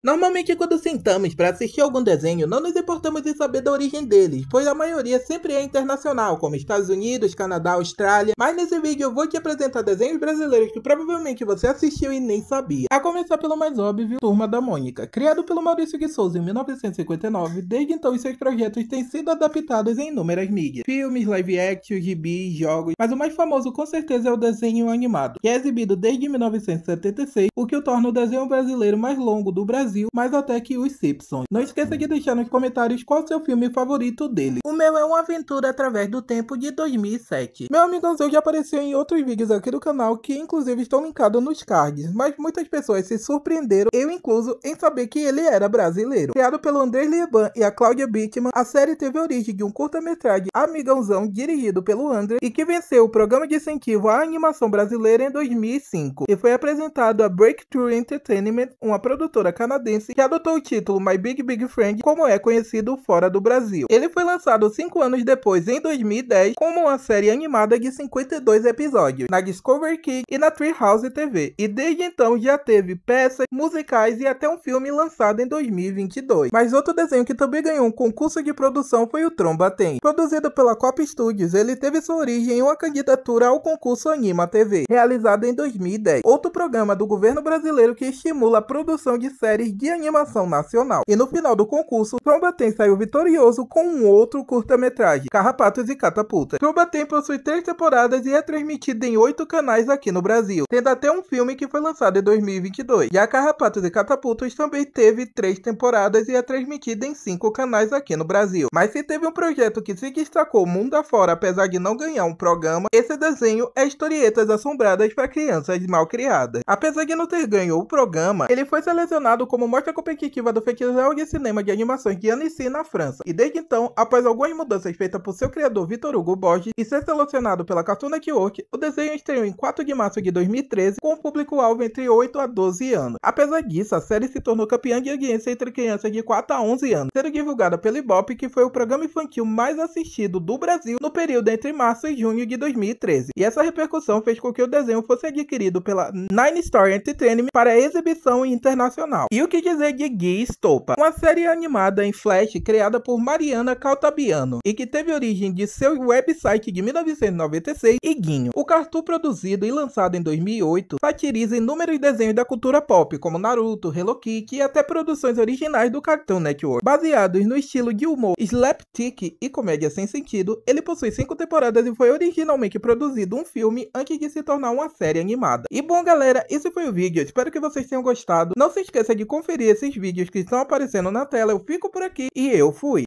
Normalmente quando sentamos para assistir algum desenho, não nos importamos em saber da origem deles, pois a maioria sempre é internacional, como Estados Unidos, Canadá, Austrália, mas nesse vídeo eu vou te apresentar desenhos brasileiros que provavelmente você assistiu e nem sabia. A começar pelo mais óbvio, Turma da Mônica. Criado pelo Maurício de Souza em 1959, desde então seus projetos têm sido adaptados em inúmeras mídias, filmes, live action, gibis, jogos, mas o mais famoso com certeza é o desenho animado, que é exibido desde 1976, o que o torna o desenho brasileiro mais longo do Brasil Brasil, mais até que os Simpsons. Não esqueça de deixar nos comentários qual seu filme favorito dele. O meu é uma aventura através do tempo de 2007. Meu amigo Zeu já apareceu em outros vídeos aqui do canal que inclusive estão linkados nos cards, mas muitas pessoas se surpreenderam, eu incluso, em saber que ele era brasileiro. Criado pelo André Lieban e a Cláudia Bittman, a série teve origem de um curta-metragem Amigãozão dirigido pelo André e que venceu o programa de incentivo à animação brasileira em 2005 e foi apresentado a Breakthrough Entertainment, uma produtora canadense canadense que adotou o título My Big Big Friend, como é conhecido fora do Brasil. Ele foi lançado cinco anos depois, em 2010, como uma série animada de 52 episódios, na Discovery Kids e na Treehouse TV, e desde então já teve peças, musicais e até um filme lançado em 2022. Mas outro desenho que também ganhou um concurso de produção foi o Tromba Tem. Produzido pela Cop Studios, ele teve sua origem em uma candidatura ao concurso Anima TV, realizado em 2010. Outro programa do governo brasileiro que estimula a produção de séries de animação nacional. E no final do concurso, Trombatem saiu vitorioso com um outro curta-metragem, Carrapatos e Catapultas. Trombatem possui três temporadas e é transmitido em oito canais aqui no Brasil, tendo até um filme que foi lançado em 2022. Já Carrapatos e Catapultas também teve três temporadas e é transmitido em cinco canais aqui no Brasil. Mas se teve um projeto que se destacou mundo afora apesar de não ganhar um programa, esse desenho é Historietas Assombradas para Crianças Mal Criadas. Apesar de não ter ganho o programa, ele foi selecionado como como mostra competitiva do Festival de Cinema de Animações de Annecy na França. E desde então, após algumas mudanças feitas por seu criador Vitor Hugo Borges e ser selecionado pela Cartoon Network, o desenho estreou em 4 de março de 2013 com o público-alvo entre 8 a 12 anos. Apesar disso, a série se tornou campeã de audiência entre crianças de 4 a 11 anos, sendo divulgada pelo Ibope, que foi o programa infantil mais assistido do Brasil no período entre março e junho de 2013. E essa repercussão fez com que o desenho fosse adquirido pela Nine Star Entertainment para exibição internacional. E o o que dizer de Gui Stopa, uma série animada em Flash criada por Mariana Caltabiano e que teve origem de seu website de 1996 e Guinho. O cartoon produzido e lançado em 2008 satiriza inúmeros desenhos da cultura pop, como Naruto, Hello Kitty e até produções originais do Cartoon Network. Baseados no estilo de humor slapstick e comédia sem sentido, ele possui cinco temporadas e foi originalmente produzido um filme antes de se tornar uma série animada. E bom galera, esse foi o vídeo, espero que vocês tenham gostado. Não se esqueça de conferir esses vídeos que estão aparecendo na tela. Eu fico por aqui e eu fui.